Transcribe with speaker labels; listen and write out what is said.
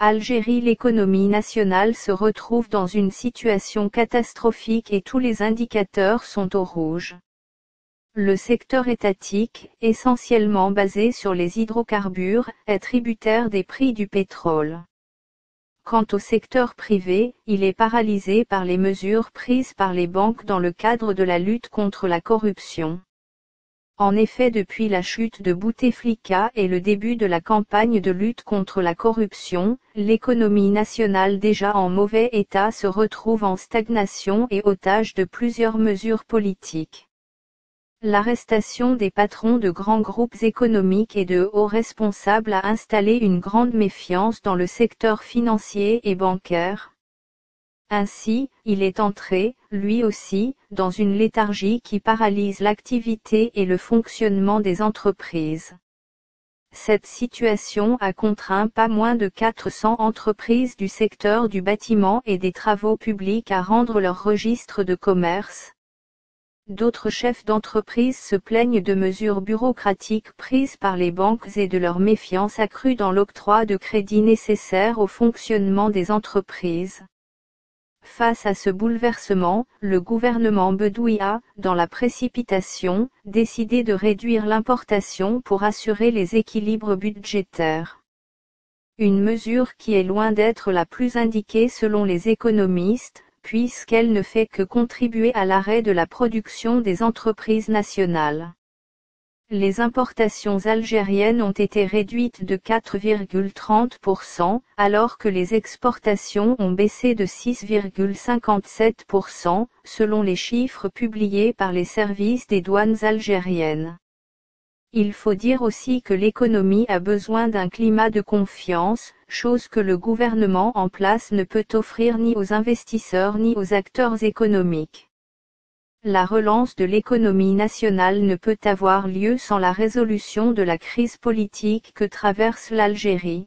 Speaker 1: Algérie L'économie nationale se retrouve dans une situation catastrophique et tous les indicateurs sont au rouge. Le secteur étatique, essentiellement basé sur les hydrocarbures, est tributaire des prix du pétrole. Quant au secteur privé, il est paralysé par les mesures prises par les banques dans le cadre de la lutte contre la corruption. En effet depuis la chute de Bouteflika et le début de la campagne de lutte contre la corruption, l'économie nationale déjà en mauvais état se retrouve en stagnation et otage de plusieurs mesures politiques. L'arrestation des patrons de grands groupes économiques et de hauts responsables a installé une grande méfiance dans le secteur financier et bancaire. Ainsi, il est entré, lui aussi, dans une léthargie qui paralyse l'activité et le fonctionnement des entreprises. Cette situation a contraint pas moins de 400 entreprises du secteur du bâtiment et des travaux publics à rendre leur registre de commerce, D'autres chefs d'entreprise se plaignent de mesures bureaucratiques prises par les banques et de leur méfiance accrue dans l'octroi de crédits nécessaires au fonctionnement des entreprises. Face à ce bouleversement, le gouvernement Bedoui a, dans la précipitation, décidé de réduire l'importation pour assurer les équilibres budgétaires. Une mesure qui est loin d'être la plus indiquée selon les économistes, puisqu'elle ne fait que contribuer à l'arrêt de la production des entreprises nationales. Les importations algériennes ont été réduites de 4,30%, alors que les exportations ont baissé de 6,57%, selon les chiffres publiés par les services des douanes algériennes. Il faut dire aussi que l'économie a besoin d'un climat de confiance, chose que le gouvernement en place ne peut offrir ni aux investisseurs ni aux acteurs économiques. La relance de l'économie nationale ne peut avoir lieu sans la résolution de la crise politique que traverse l'Algérie.